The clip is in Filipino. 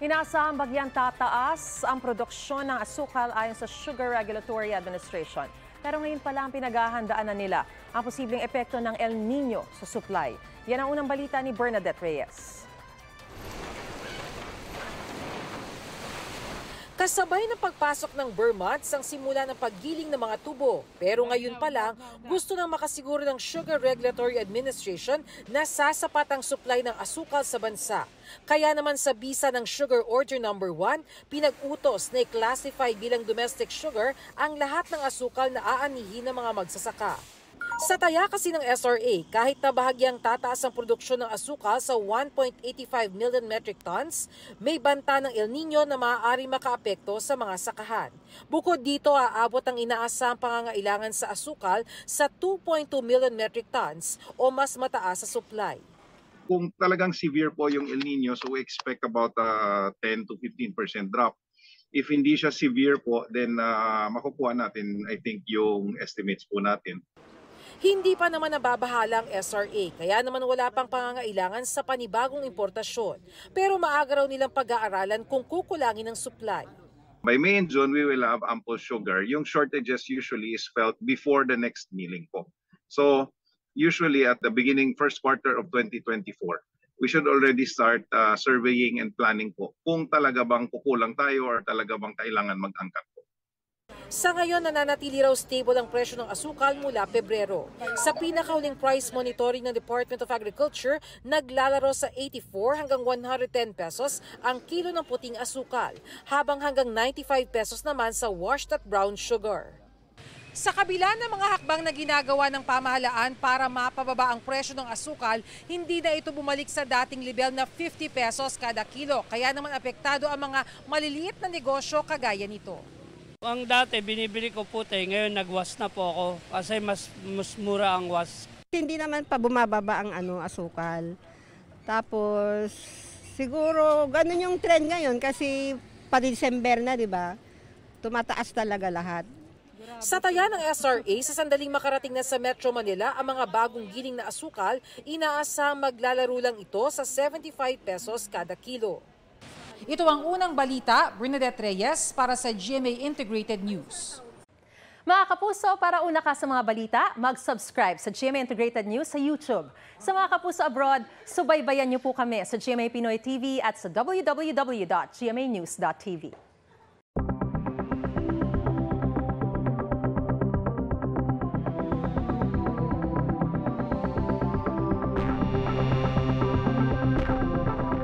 Inaasahan bagyang tataas ang produksyon ng asukal ayon sa Sugar Regulatory Administration. Pero ngayon pa lang pinaghahandaan na nila ang posibleng epekto ng El Nino sa supply. Yan ang unang balita ni Bernadette Reyes. Kasabay ng pagpasok ng Burmonths ang simula ng paggiling ng mga tubo. Pero ngayon pa lang, gusto nang makasiguro ng Sugar Regulatory Administration na sasapat ang supply ng asukal sa bansa. Kaya naman sa bisa ng Sugar Order Number 1, pinag-utos na i-classify bilang domestic sugar ang lahat ng asukal na aanihin ng mga magsasaka. Sa taya kasi ng SRA, kahit na bahagyang tataas ang produksyon ng asukal sa 1.85 million metric tons, may banta ng El Nino na maaari makaapekto sa mga sakahan. Bukod dito, aabot ang inaasahang pangangailangan sa asukal sa 2.2 million metric tons o mas mataas sa supply. Kung talagang severe po yung El Nino, so we expect about uh, 10 to 15% drop. If hindi siya severe po, then uh, makukuha natin, I think, yung estimates po natin. Hindi pa naman nababahala ang SRA, kaya naman wala pang pangangailangan sa panibagong importasyon. Pero maaga raw nilang pag-aaralan kung kukulangin ang supply. By May and June, we will have ample sugar. Yung shortages usually is felt before the next milling po. So, usually at the beginning, first quarter of 2024, we should already start uh, surveying and planning po kung talaga bang kukulang tayo or talaga bang kailangan mag-angkat. Sa ngayon, nananatili raw stable ang presyo ng asukal mula Pebrero. Sa pinakahuling price monitoring ng Department of Agriculture, naglalaro sa 84 hanggang 110 pesos ang kilo ng puting asukal, habang hanggang 95 pesos naman sa washed at brown sugar. Sa kabila ng mga hakbang na ginagawa ng pamahalaan para mapababa ang presyo ng asukal, hindi na ito bumalik sa dating level na 50 pesos kada kilo. Kaya naman apektado ang mga maliliit na negosyo kagaya nito. Ang dati binibili ko puti, ngayon nagwas na po ako kasi mas, mas mura ang was. Hindi naman pa bumababa ang ano asukal. Tapos siguro ganun yung trend ngayon kasi pa December na, 'di ba? Tumataas talaga lahat. Sa taya ng SRA, sa sandaling makarating na sa Metro Manila ang mga bagong giling na asukal, inaasang maglalaro lang ito sa 75 pesos kada kilo. Ito ang unang balita, Bernadette Reyes para sa GMA Integrated News. Mga kapuso, para una ka sa mga balita, mag-subscribe sa GMA Integrated News sa YouTube. Sa mga kapuso abroad, subaybayan niyo po kami sa GMA Pinoy TV at sa www.gmanews.tv.